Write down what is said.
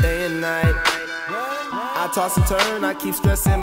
day and night. I toss and turn, I keep stressing.